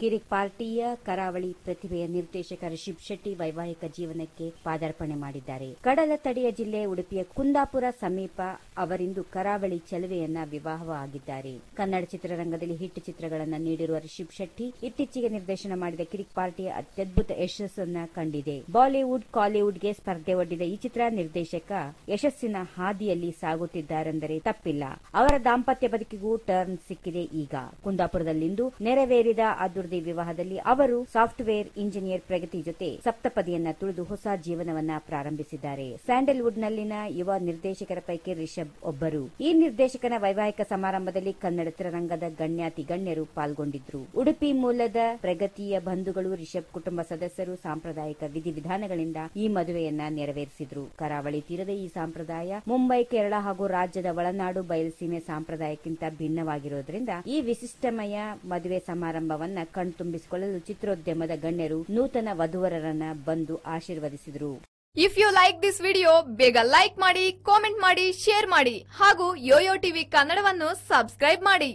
ಕಿರಿಕ್ ಪಾರ್ಟಿಯ ಕರಾವಳಿ ಪ್ರತಿಭೆಯ ನಿರ್ದೇಶಕ ರಿಷಿಬ್ ಶೆಟ್ಟಿ ವೈವಾಹಿಕ ಜೀವನಕ್ಕೆ ಪಾದಾರ್ಪಣೆ ಮಾಡಿದ್ದಾರೆ. ಕಡಲ ತಡೆಯ ಜಿಲ್ಲೆ ಉಡುಪಿಯ ಕುಂದಾಪುರ ಸಮೀಪ ಅವರಿಂದು ಕರಾವಳಿ ಚಲುವೆಯನ್ನ ವಿವಾಹವಾಗಿದ್ದಾರೆ. ಕನ್ನಡ ಚಿತ್ರರಂಗದಲ್ಲಿ ಹಿಟ್ ಚಿತ್ರಗಳನ್ನು ನೀಡಿರುವ ರಿಷಿಬ್ ಶೆಟ್ಟಿ ಇತ್ತೀಚೆಗೆ ನಿರ್ದೇಶನ ಮಾಡಿದ ಕಿರಿಕ್ ಪಾರ್ಟಿಯ ಅತ್ಯದ್ಭುತ ಯಶಸ್ಸನ್ನ ಕಂಡಿದೆ. ಬಾಲಿವುಡ್, ಕಾಲಿವುಡ್ಗೆ ಸ್ಪರ್ಧೆ ಒಡ್ಡಿದ ಈ ಚಿತ್ರ ನಿರ್ದೇಶಕ ಯಶಸ್ಸಿನ ಹಾದಿಯಲ್ಲಿ ಸಾಗುತ್ತಿದ್ದಾರೆಂದರೆ ತಪ್ಪಿಲ್ಲ. ಅವರ ದಾಂಪತ್ಯ ಬದುಕಿಗೂ ಟರ್ನ್ ಸಿಕ್ಕಿದೆ ಈಗ. ಕುಂದಾಪುರದಲ್ಲಿಂದು ನೆರವೇರಿದ ಅದುರ್ದಿ ವಿವಾಹದಲ್ಲಿ ಅವರು ಸಾಫ್ಟ್ವೇರ್ ಇಂಜಿನಿಯರ್ ಪ್ರಗತಿ ಜೊತೆ ಸಪ್ತಪದಿಯನ್ನ ತುಳಿದು ಹೊಸ ಜೀವನವನ್ನ ಪ್ರಾರಂಭಿಸಿದ್ದಾರೆ. ಸ್ಯಾಂಡಲ್ವುಡ್ನಲ್ಲಿನ ಯುವ ನಿರ್ದೇಶಕರ ಪೈಕಿ ರಿಷಬ್ ಒಬ್ಬರು. ಈ ನಿರ್ದೇಶಕನ ವೈವಾಹಿಕ ಸಮಾರಂಭದಲ್ಲಿ ಕನ್ನಡ ಚಿತ್ರರಂಗದ ಗಣ್ಯಾತಿ ಗಣ್ಯರು ಪಾಲ್ಗೊಂಡಿದ್ರು. ಉಡುಪಿ ಮೂಲದ ಪ್ರಗತಿಯ ಬಂಧುಗಳು ರಿಷಬ್ ಕುಟುಂಬ ಸದಸ್ಯರು ಸಾಂಪ್ರದಾಯಿಕ ವಿಧಿವಿಧಾನಗಳಿಂದ ಈ ಮದುವೆಯನ್ನ ನೆರವೇರಿಸಿದ್ರು. ಕರಾವಳಿ ತೀರದ ಈ ಸಂಪ್ರದಾಯ ಮುಂಬೈ, ಕೇರಳ ಹಾಗೂ ರಾಜ್ಯದ ಒಳನಾಡು ಬಯಲುಸೀಮೆ ಸಂಪ್ರದಾಯಕ್ಕಿಂತ ಭಿನ್ನವಾಗಿರೋದ್ರಿಂದ ಈ ವಿಶಿಷ್ಟಮಯ ಮದುವೆ ಸಮಾರಂಭವನ್ನ ಕಣ್ತುಂಬಿಸಿಕೊಳ್ಳಲು ಚಿತ್ರೋದ್ಯಮದ ಗಣ್ಯರು ನೂತನ ವಧುವರರನ್ನ ಬಂದು ಆಶೀರ್ವದಿಸಿದರು. If you like this video ಬೇಗ ಲೈಕ್ ಮಾಡಿ ಕಾಮೆಂಟ್ ಮಾಡಿ ಶೇರ್ ಮಾಡಿ ಹಾಗೂ ಯೋಯೋ ಟಿವಿ ಕನ್ನಡವನ್ನು ಸಬ್ಸ್ಕ್ರೈಬ್ ಮಾಡಿ.